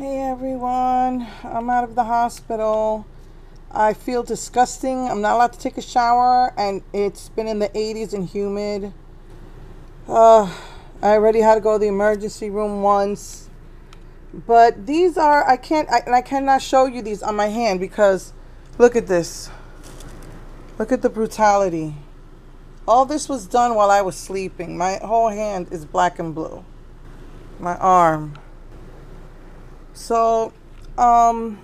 Hey everyone, I'm out of the hospital. I feel disgusting. I'm not allowed to take a shower, and it's been in the 80s and humid. Uh, I already had to go to the emergency room once. But these are, I can't, I, and I cannot show you these on my hand because look at this. Look at the brutality. All this was done while I was sleeping. My whole hand is black and blue. My arm. So, um,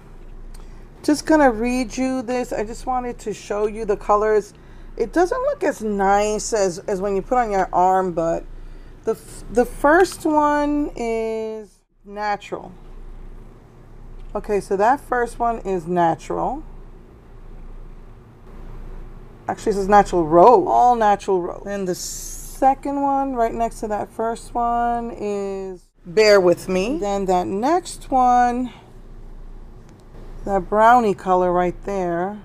just gonna read you this. I just wanted to show you the colors. It doesn't look as nice as, as when you put on your arm, but the, the first one is natural. Okay, so that first one is natural. Actually, this is natural rose. All natural rose. And the second one, right next to that first one, is bear with me. Then that next one, that brownie color right there,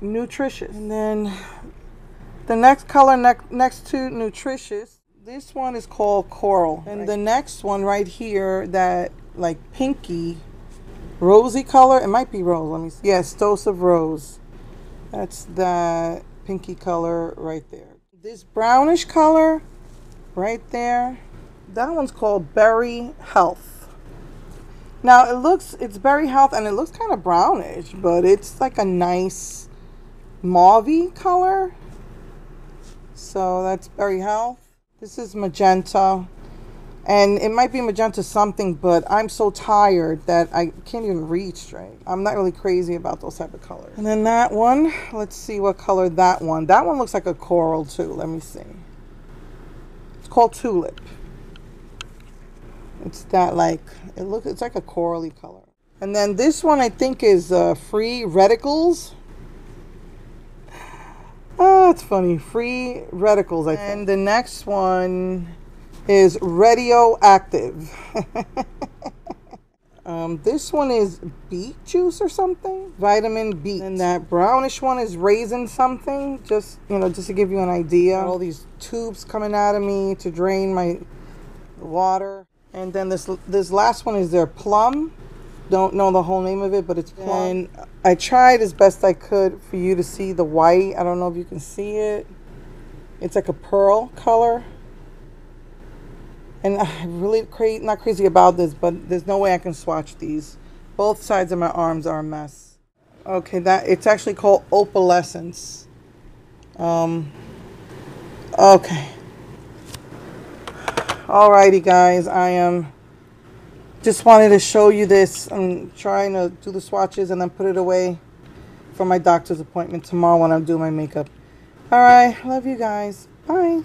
nutritious. And then the next color ne next to nutritious, this one is called coral. And right. the next one right here, that like pinky, rosy color, it might be rose, let me see. Yes, dose of rose. That's that pinky color right there. This brownish color right there, that one's called Berry Health. Now it looks, it's Berry Health and it looks kind of brownish, but it's like a nice mauvey color. So that's Berry Health. This is magenta. And it might be magenta something, but I'm so tired that I can't even read straight. I'm not really crazy about those type of colors. And then that one, let's see what color that one. That one looks like a coral too. Let me see. It's called tulip. It's that like it looks it's like a corally color. And then this one I think is uh, free radicals. Oh, it's funny. Free radicals, I think. And the next one is radioactive. um, this one is beet juice or something. Vitamin B. And that brownish one is raisin something. Just, you know, just to give you an idea. All these tubes coming out of me to drain my water. And then this this last one is their plum. Don't know the whole name of it, but it's plum. And I tried as best I could for you to see the white. I don't know if you can see it. It's like a pearl color. And I'm really cra- not crazy about this, but there's no way I can swatch these. Both sides of my arms are a mess. Okay, that it's actually called opalescence. Um, okay. Alrighty, guys, I am just wanted to show you this. I'm trying to do the swatches and then put it away for my doctor's appointment tomorrow when I'm doing my makeup. Alright, love you guys. Bye.